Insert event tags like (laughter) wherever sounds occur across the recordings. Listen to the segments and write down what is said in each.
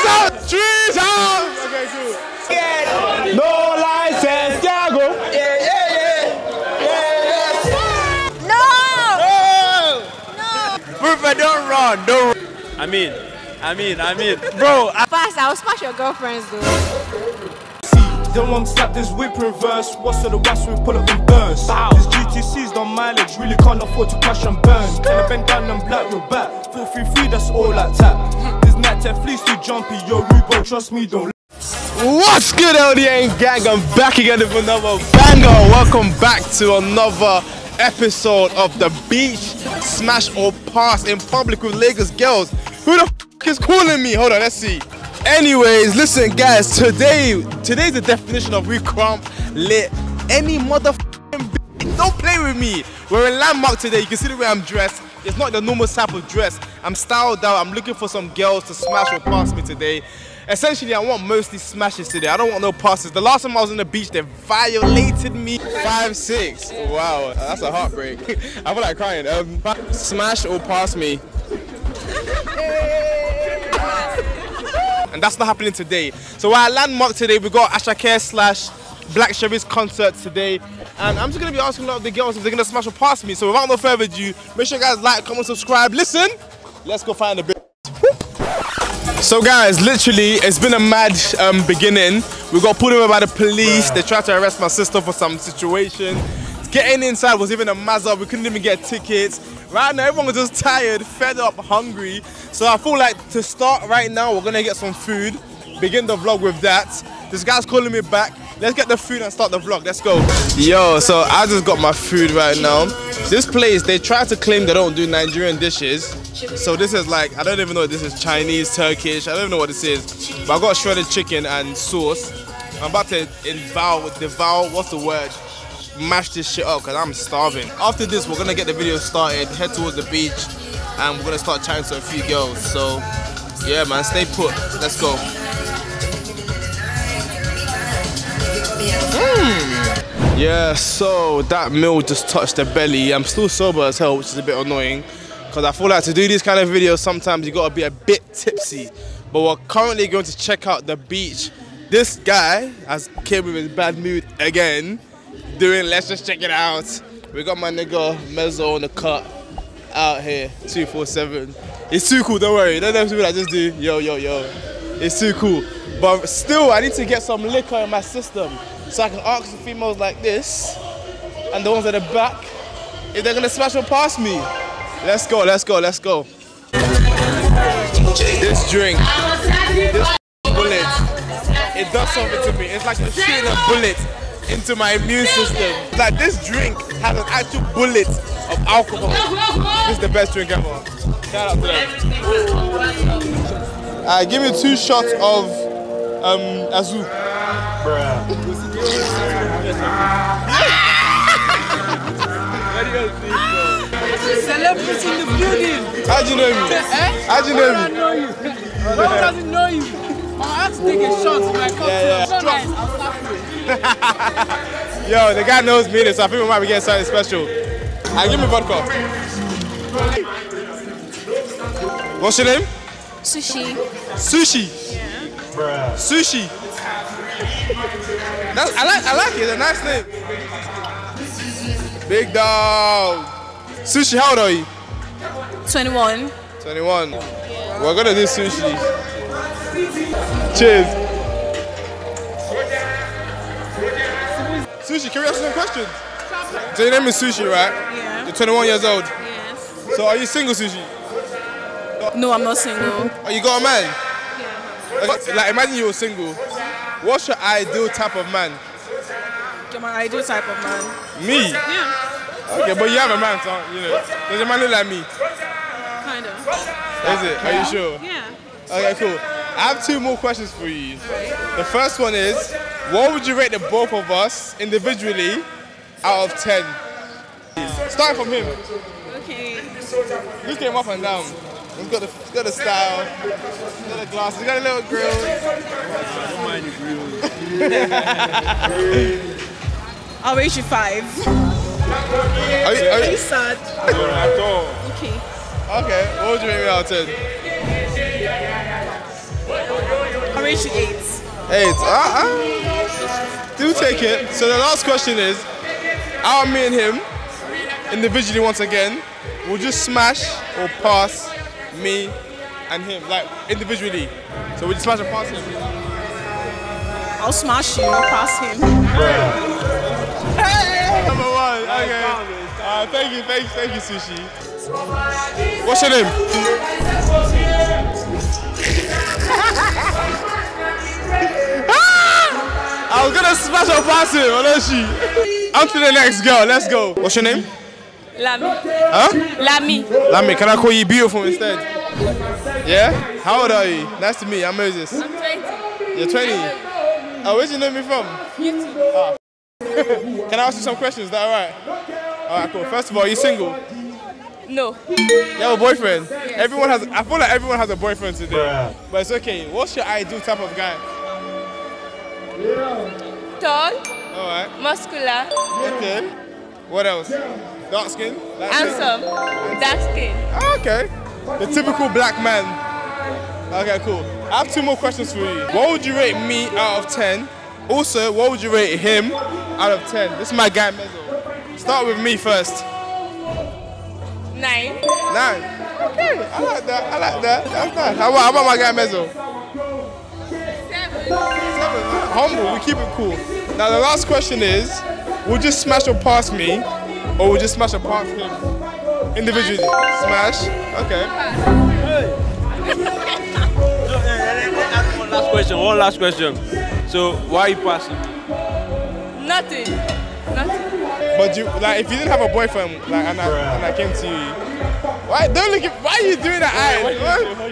Trees out! Trees out! Okay. No license, Gago. Yeah, yeah, yeah. Yeah, yeah! No! Rupert, don't run, don't run. I mean, I mean, I mean, bro. I Fast, I'll smash your girlfriends though. Then one slap this whip reverse. What's the wax we pull up and burst? This GTC's done mileage, really can't afford to crash and burn. Tell a bend down and black, we're back. 433, that's all like tap. Tech jumpy, yo, trust me, don't What's good, LDN gang? I'm back again with another banger. Welcome back to another episode of the Beach Smash or Pass in public with Lagos girls. Who the f is calling me? Hold on, let's see. Anyways, listen, guys. Today, today's the definition of we crump lit. Any motherfucking bitch. Don't play with me. We're in landmark today. You can see the way I'm dressed. It's not the normal type of dress. I'm styled out. I'm looking for some girls to smash or pass me today. Essentially, I want mostly smashes today. I don't want no passes. The last time I was on the beach, they violated me. Five six. Wow, that's a heartbreak. (laughs) I feel like crying. Um, smash or pass me. and that's not happening today. So we're at Landmark today. We got Asake slash Black Cherries concert today. And I'm just gonna be asking a lot of the girls if they're gonna smash or pass me. So without no further ado, make sure you guys like, comment, subscribe. Listen, let's go find a bit. So guys, literally, it's been a mad um, beginning. We got pulled over by the police. They tried to arrest my sister for some situation. Getting inside was even a mazza. We couldn't even get tickets. Right now, everyone was just tired, fed up, hungry. So I feel like to start right now, we're gonna get some food. Begin the vlog with that. This guy's calling me back. Let's get the food and start the vlog. Let's go. Yo, so I just got my food right now. This place, they try to claim they don't do Nigerian dishes. So this is like, I don't even know if this is Chinese, Turkish, I don't even know what this is. But I got shredded chicken and sauce. I'm about to devour, devour, what's the word? Mash this shit up because I'm starving. After this, we're gonna get the video started, head towards the beach, and we're gonna start chatting to a few girls. So yeah, man, stay put. Let's go. Yeah, so that meal just touched the belly. I'm still sober as hell, which is a bit annoying. Because I feel like to do these kind of videos, sometimes you gotta be a bit tipsy. But we're currently going to check out the beach. This guy has came with his bad mood again. Doing let's just check it out. We got my nigga Mezzo on the cut out here, 247. It's too cool, don't worry. Don't know people that just do yo yo yo. It's too cool. But still I need to get some liquor in my system. So I can ask the females like this and the ones at the back if they're gonna smash or pass me. Let's go, let's go, let's go. This drink, this bullet, it does something to me. It's like you're shooting a bullet into my immune system. Like this drink has an actual bullet of alcohol. This is the best drink ever. Shout out to them. Uh, give me two shots of um. Celebrity in the building. How'd you know me? Eh? How'd you know me? know you. Who doesn't know you? I have to take a shot. My cup Yeah, yeah. Nice. I'll start with it. Yo, the guy knows me, so I think we might be getting something special. I give me vodka. What's your name? Sushi. Sushi. Sushi. That's, I like I like it. It's a nice name. Big dog. Sushi, how old are you? 21. 21. We're gonna do sushi. Cheers. Sushi, can we ask you some questions? So your name is Sushi, right? Yeah. You're 21 years old. Yes. So are you single, Sushi? No, I'm not single. Oh, you got a man? Like, like, imagine you were single. What's your ideal type of man? My ideal type of man. Me? Yeah. Okay, but you have a man, so you know. Does your man look like me? Kind of. Is it? Are you sure? Yeah. Okay, cool. I have two more questions for you. The first one is, what would you rate the both of us individually out of 10? Start from him. Okay. Look at him up and down. He's got the, he's got the style, he's got the glasses, he's got a little grill. (laughs) I'll rate you five. Are you, are you, sad? okay, Okay. what would you rate me out of 10? rate you eight. Eight. Uh, uh, do take it. So the last question is, of me and him, individually once again, we'll just smash or pass me and him, like individually. So we just smash or pass him. I'll smash you, pass him. Hey! Number one. Okay. Uh, thank you, thank you, thank you, Sushi. What's your name? (laughs) I was gonna smash or pass him, unless she. On to the next girl. Let's go. What's your name? Lami. Huh? Lami. Lami, can I call you beautiful instead? Yeah? How old are you? Nice to meet you. I'm Moses. I'm 20. You're 20. Oh, where'd you know me from? YouTube. Ah. (laughs) Can I ask you some questions? Is that alright? Alright, cool. First of all, are you single? No. You have a boyfriend? Everyone has, I feel like everyone has a boyfriend today. But it's okay. What's your ideal type of guy? Tall, Alright. muscular, Okay. What else? Dark skin? Skin? handsome, dark skin. Ah, Okay. The typical black man. Okay, cool. I have two more questions for you. What would you rate me out of 10? Also, what would you rate him out of 10? This is my guy Mezzo. Start with me first. Nine, Nine. Okay, I like that. I like that. That's nice. How about, how about my guy Mezzo? seven, Seven. Humble. We keep it cool. Now the last question is, would you smash or pass me, or we just smash apart pass him? Individually. Smash. Okay. One last question. One last question. So why are you passing? nothing, nothing. But you like if you didn't have a boyfriend like and I, and I came to you, why don't look at why are you doing that eye? What,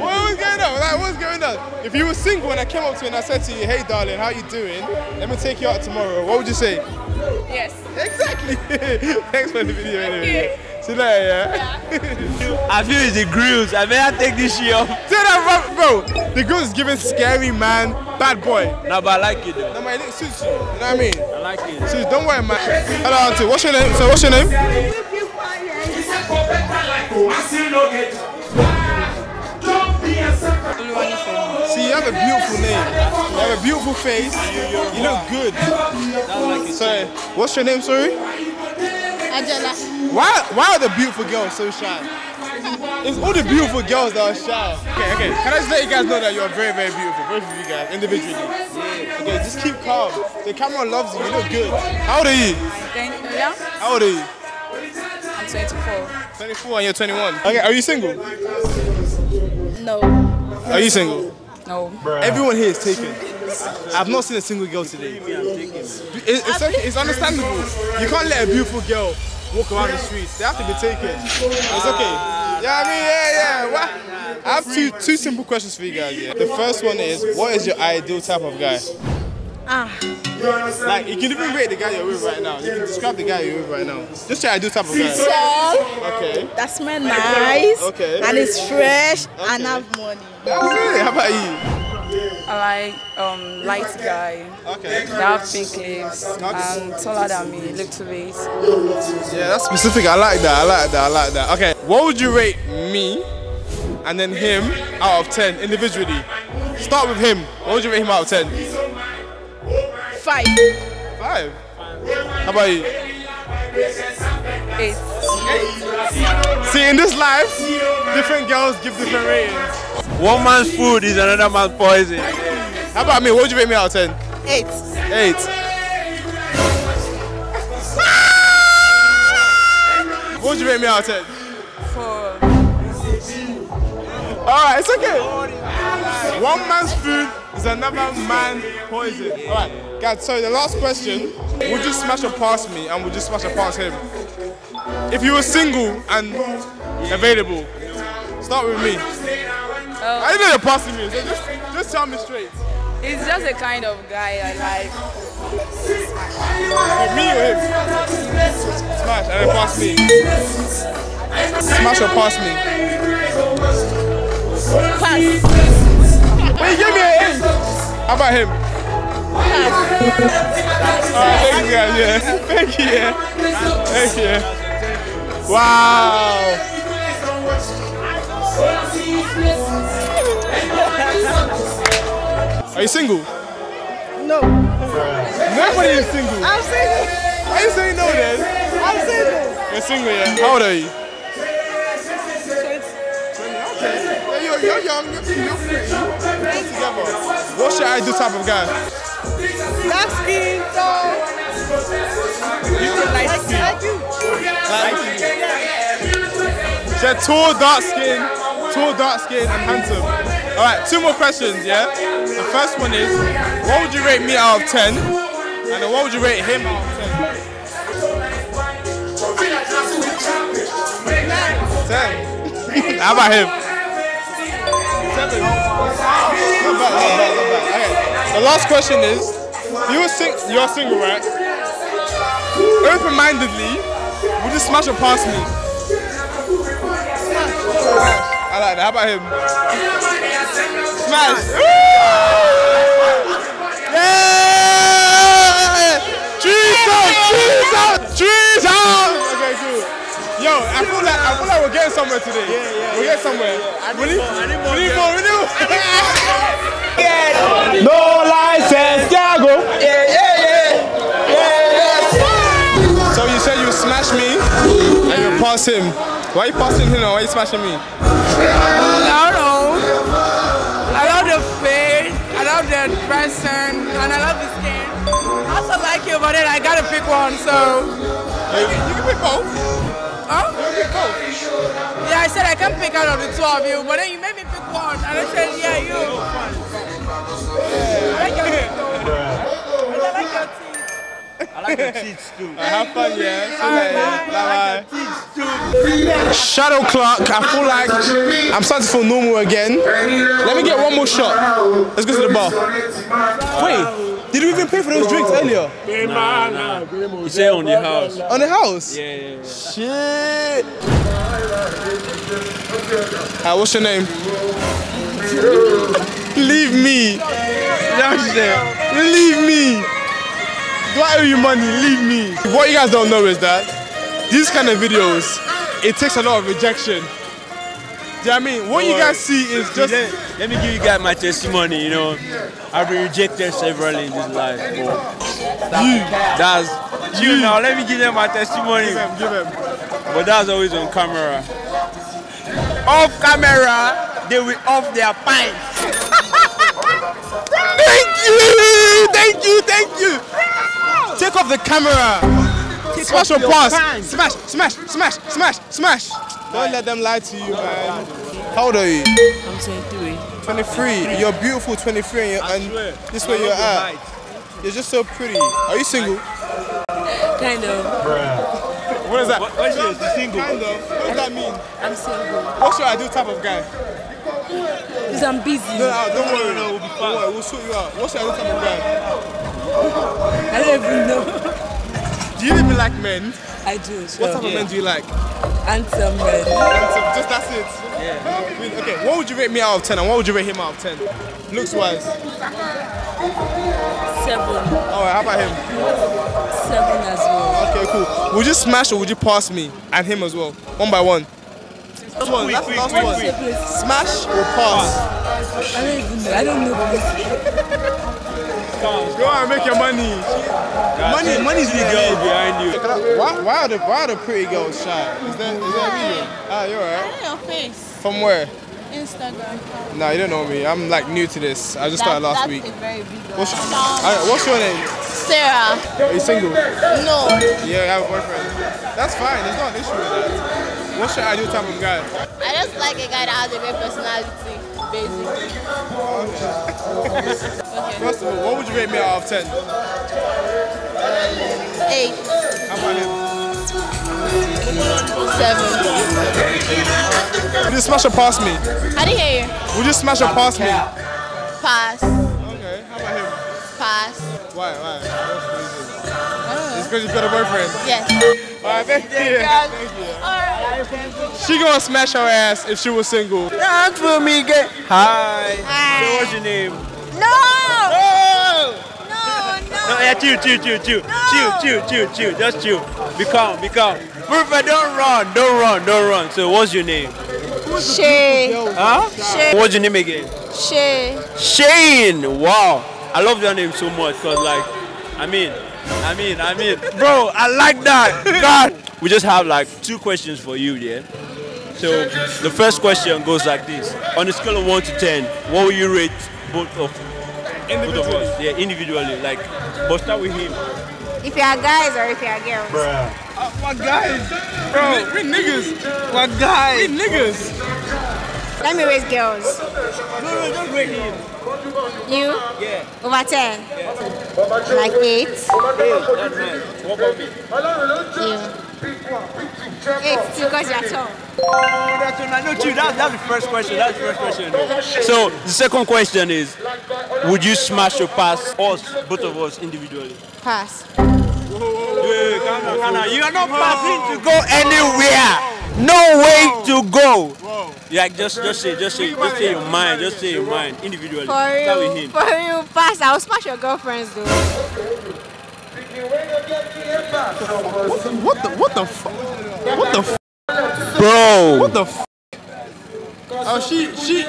what was going on? Like what's going on? If you were single and I came up to you and I said to you, hey darling, how you doing? Let me take you out tomorrow. What would you say? Yes. Exactly. (laughs) Thanks for the video anyway. See you later, yeah. (laughs) I feel it's the grills. I better take this shit off. (laughs) Say that, bro. bro. The girl is giving scary man, bad boy. No, but I like it though. No, man, it suits you. You know what I mean? I like it. So don't worry, man. Hello, auntie. What's your name? So what's your name? Have a beautiful face. You look good. Sorry. What's your name, sorry? Angela. Why why are the beautiful girls so shy? It's all the beautiful girls that are shy. Okay, okay. Can I just let you guys know that you're very, very beautiful, both of you guys, individually. Okay, just keep calm. The camera loves you. You look good. How old are you? Thank you. Yeah? How old are you? I'm 24. 24 and you're 21. Okay, are you single? No. Are you single? No. Everyone here is taken. (laughs) I've not seen a single girl today. It- It's, okay, it's understandable. You can't let a beautiful girl walk around the streets. They have to be taken. It's okay. Yeah, I mean, yeah, yeah. What? I have two two simple questions for you guys. Yeah. The first one is, what is your ideal type of guy? Ah. Like, you can even rate the guy you're with right now. You can describe the guy you're with right now. Just your ideal type of guy. Tall. Okay. That smell nice. Okay. And it's fresh and Okay. have money. That's it. How about you? I like um, light guy. Okay. They have pink lips and taller than me, little bit. Yeah, that's specific. I like that. I like that. I like that. Okay, what would you rate me and then him out of 10 individually? Start with him. What would you rate him out of 10? Five. Five. How about you? Eight. See, in this life, different girls give different ratings. One man's food is another man's poison. How about me? What would you rate me out of 10? Eight. Eight. What would you rate me out of 10? Four. Alright, it's okay. One man's food is another man's poison. Alright, guys, so the last question would you smash or pass me and would you smash or pass him? If you were single and available, start with me. Oh. I didn't know you're passing me, so just, just tell me straight. He's just a kind of guy I like. Me or him? Smash and then pass me. Smash or pass me. Pass. Wait, give me an inch. How about him? Alright, ah, thank you guys, yeah. (laughs) Thank you, yeah. Thank you. Wow. Are Are you single? No. Nobody is single. I'm single. Why you saying no then? I'm single. You're single, yeah? How old are you? Yeah, you're, you're young, you're, you're pretty. Get together. What's your ideal type of guy? Dark skin, tall. Like, like you. Said tall, dark skin, tall, dark skin, and handsome. All right, two more questions, yeah? The first one is, what would you rate me out of 10? And then what would you rate him out of 10? 10. (laughs) How about him? Seven. Not bad, not bad, not bad. Okay. The last question is, you were sing you're single, right? Open-mindedly, would you smash or pass me? I like that. How about him? Smash. Yeah! Jesus! Jesus! Jesus! Okay, cool. Yo, I feel like I feel like we're getting somewhere today. Yeah, yeah. We're getting somewhere. We need, we need more. We need more. No license, Thiago. Yeah, yeah, yeah. Yeah, So you said you smash me and you pass him. Why you passing him or why you smashing me? I don't know. I love the face, I love the person, and I love the skin. I also like you, but then I gotta pick one, so. You, you can pick both. Huh? You can pick both. Yeah, I said I can pick out of the two of you, but then you made me pick one, and I said, yeah, you. I like your I like the teeth too. Uh, have fun, yeah. See you later. Bye. Bye bye. Shadow Clark, I feel like I'm starting to feel normal again. Let me get one more shot. Let's go to the bar. Wait, did we even pay for those drinks earlier? You say on the house. On the house? Yeah, yeah, yeah. Shit. Hi, what's your name? Leave me. Leave me. Do I owe you money? Leave me. What you guys don't know is that these kind of videos, it takes a lot of rejection. Do you know what I mean? What you guys see is just. let, let me give you guys my testimony. You know, I've been rejected severally in this life. But You. that's you now. Let me give them my testimony. Give him, give him. But that's always on camera. Off camera, they will off their pints. (laughs) Thank you! Thank you! Thank you! Take off the camera! smash or pass! Smash! Smash! Smash! Smash! Smash! Don't let them lie to you, man. How old are you? I'm 23. 23. You're beautiful 23 and, you're, and this way you're at. You're just so pretty. Are you single? Kind of. What is that? What- what's yours? You single? Kind of. What does that mean? I'm single. What should I do type of guy? Because I'm busy. No, no, don't worry. No, we'll be fine. We'll sort you out. What's your ideal type of guy? I don't even know. Do you even like men? I do. What Sure. type of men do you like? Handsome men. Handsome, just that's it. Yeah. Okay, what would you rate me out of 10 and what would you rate him out of 10? Looks wise. Seven. Alright, how about him? Seven as well. Okay, cool. Would you smash or would you pass me and him as well? One by one. Last one, that's the last one. is your place? Smash or pass? I don't even know. I don't know this. (laughs) Go and make your money. Money, money's the the girl behind you. Why, why, are the, why are the pretty girls shy? Is there, is there a reason? Ah, you're alright. Your face. From where? Instagram. Nah, you don't know me. I'm like new to this. I just started last that's week. a very big one. What's, alright, what's your name? Sarah. Are you single? No. Yeah, I have a boyfriend. That's fine. There's not an issue with that. What's your ideal type of guy? I just like a guy that has a great personality, basically. okay. First of all, what would you rate me out of 10? Eight. How about him? Seven. Would you smash or pass me? I didn't hear you. Would you smash or pass me? Pass. Okay, how about him? Pass. Why, why? What's the reason? It's because you got a boyfriend. Yes. Alright, thank you. Thank you. Alright. She gonna smash her ass if she was single. Dance for me, gay. Hi. Hi. So what's your name? No. No. No. No. yeah, chill, chill, chill, chill, no. chill, chill. Just you. Be calm, be calm. Perfect. Don't run, don't run, don't run. So what's your name? Shay. Huh? Shay. What's your name again? Shay. Shane. Wow. I love your name so much because like, I mean, I mean, I mean, bro, I like that. God. We just have like two questions for you, yeah? So the first question goes like this. On a scale of 1 to 10, what will you rate both of, both of us? Yeah, individually. Like, but start with him. If you are guys or if you are girls. Uh, what guys? Bro, we, niggas. What guys? We niggas. Let me raise girls. No, no, just rate him. You? Yeah. Over 10. Like 8. Hey, that's nice. What about me? You. 8 because you are tall. That's, I know you. That's, that's the first question. That's the first question. So the second question is, would you smash or pass us, both of us individually? Pass. Wait, wait, come on, come on. You are not passing to go anywhere. No way to go. Yeah, just just say, just say, just say your mind, just say your mind individually. For Start with him. For real. Pass. I will smash your girlfriends though. What the what the fuck? What the f- Bro. What the f- Oh she she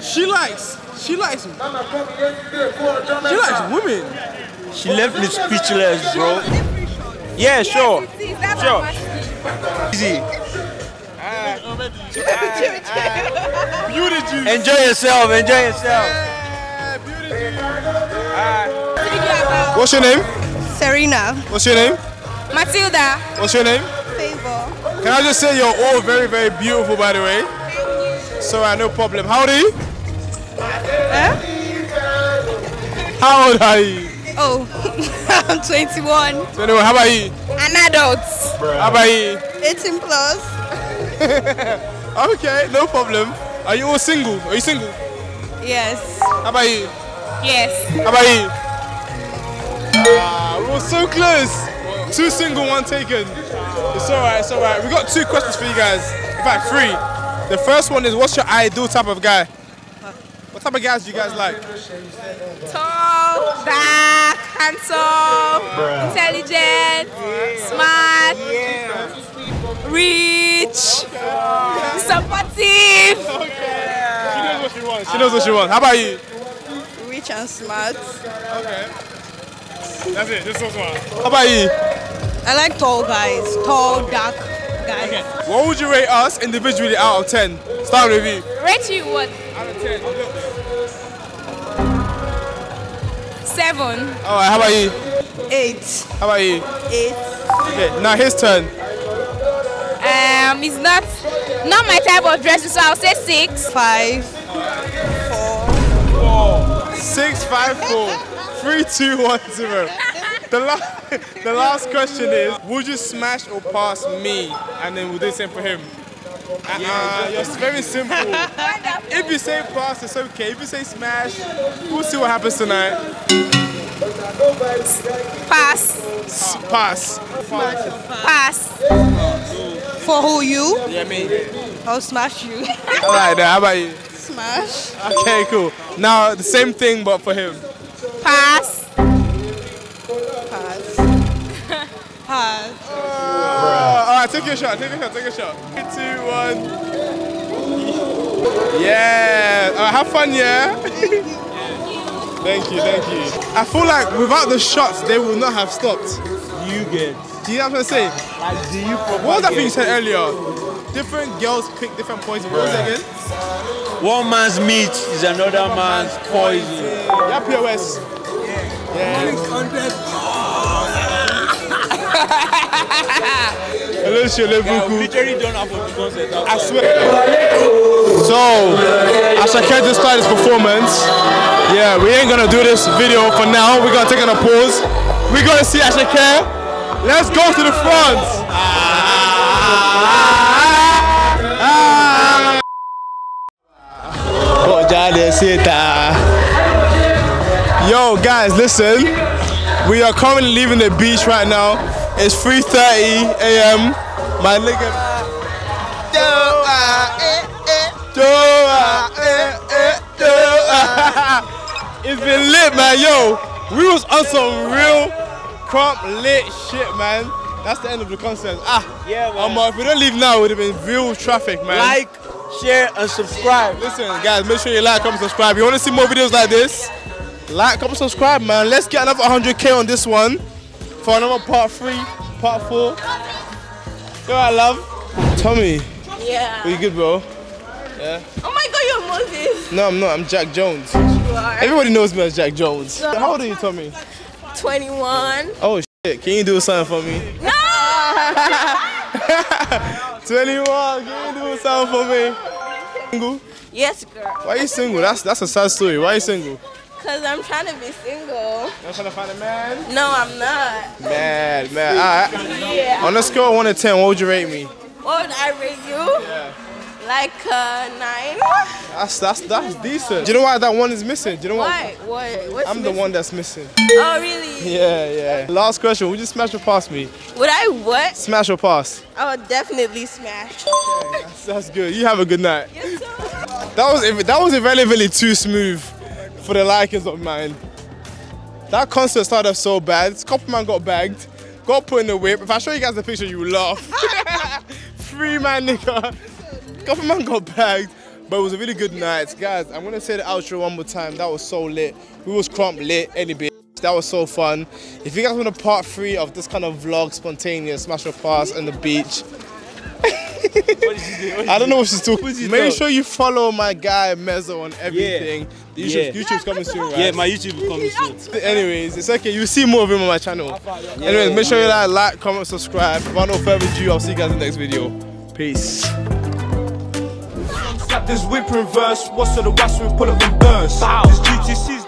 she likes she likes me. She likes women. She left me speechless, bro. Yeah, sure. Sure. Easy. Beauty juice. Enjoy yourself, enjoy yourself. What's your name? Serena. What's your name? Matilda. What's your name? Favor. Can I just say you're all very, very beautiful, by the way? So, uh, no problem. How old are you? Huh? How old are you? Oh, (laughs) I'm 21. 21. How about you? An adult. How about you? 18 plus. (laughs) Okay, no problem. Are you all single? Are you single? Yes. How about you? Yes. How about you? Ah, we were so close. Two single, one taken. It's alright, it's alright. We got two questions for you guys. In fact, three. The first one is what's your ideal type of guy? What type of guys do you guys like? Tall, dark, handsome, intelligent, smart, rich, supportive. She knows what she wants. She knows what she wants. How about you? Rich and smart. Okay. That's it. This was one. How about you? I like tall guys. Tall, dark guys. What would you rate us individually out of 10? Start with you. Rate you what? Out of 10. Seven. Alright, how about you? Eight. How about you? Eight. Okay, now his turn. Um, it's not not my type of dress, so I'll say six. Five. Six, five, four, three, two, one, zero. The, la- (laughs) the last question is, would you smash or pass me? And then we'll do the same for him. Uh, it's very simple. (laughs) if you say pass, it's okay. If you say smash, we'll see what happens tonight. Pass. S- pass. Pass. For who you? Yeah, me. I'll smash you. (laughs) All right, like that. How about you? smash. Okay, cool. Now, the same thing, but for him. Pass. Pass. (laughs) Pass. Uh, all right, take your shot. Take your shot. Take your shot. Three, two, one. Yeah. All right, have fun, yeah. (laughs) thank you, thank you. I feel like without the shots, they will not have stopped. You get. Do you know what I'm saying? Like, do you What was that thing you said earlier? Different girls pick different poison. What was it again? One man's meat is another man's poison. Yeah, POS. (laughs) Hello, Shele Yeah, Buku. we literally don't have a concept. I swear. So, Asake just started his performance. Yeah, we ain't gonna do this video for now. We're gonna take it on a pause. We're gonna see Asake. Let's go to the front. Yo, guys, listen. We are currently leaving the beach right now. It's 3:30 a.m. My nigga. It's been lit, man. Yo, we was on some real crump lit shit, man. That's the end of the concert. Ah, Yeah, man. um, if we don't leave now, it would have been real traffic, man. Like, share, and subscribe. Listen, guys, make sure you like, comment, subscribe. You want to see more videos like this? Like, comment, subscribe, man. Let's get another 100k on this one for another part three, part four. You know what I love? Tommy, Yeah. are you good, bro? Yeah. Oh my god, you're Moses. No, I'm not. I'm Jack Jones. You are. Everybody knows me as Jack Jones. How old are you, Tommy? 21. Oh shit! Can you do something for me? No! (laughs) 21. Can you do something for me? Single? yes, girl. Why are you single? That's that's a sad story. Why are you single? Because I'm trying to be single. You're trying to find a man. No, I'm not. Mad, man. All right. Yeah. On a scale of one to ten, what would you rate me? What would I rate you? Yeah. Like uh, nine. That's that's that's decent. Do you know why that one is missing? Do you know Why? What? What's I'm the missing? one that's missing. Oh, really? Yeah, yeah. Last question. Would you smash or pass me? Would I what? Smash or pass? I would definitely smash. That's, that's good. You have a good night. You too. That was that was irrelevantly too smooth for the likings of mine. That concert started off so bad. Copperman got bagged, got put in the whip. If I show you guys the picture, you will laugh. (laughs) Free man, nigga. Copperman got bagged, but it was a really good night, guys. I'm gonna say the outro one more time. That was so lit. We was crump lit, any bit. That was so fun. If you guys want a part three of this kind of vlog, spontaneous, smash or pass on the beach, do? I don't know what she's talking. He Make sure you follow my guy Mezzo on everything. The YouTube, Yeah. YouTube's coming soon, right? Yeah, my YouTube is coming soon. Anyways, it's okay. You'll see more of him on my channel. Anyways, make sure you like, like, comment, subscribe. If Without no further ado, I'll see you guys in the next video. Peace. Slap this whip reverse. What's to the west? We pull up in burst. This GTC's.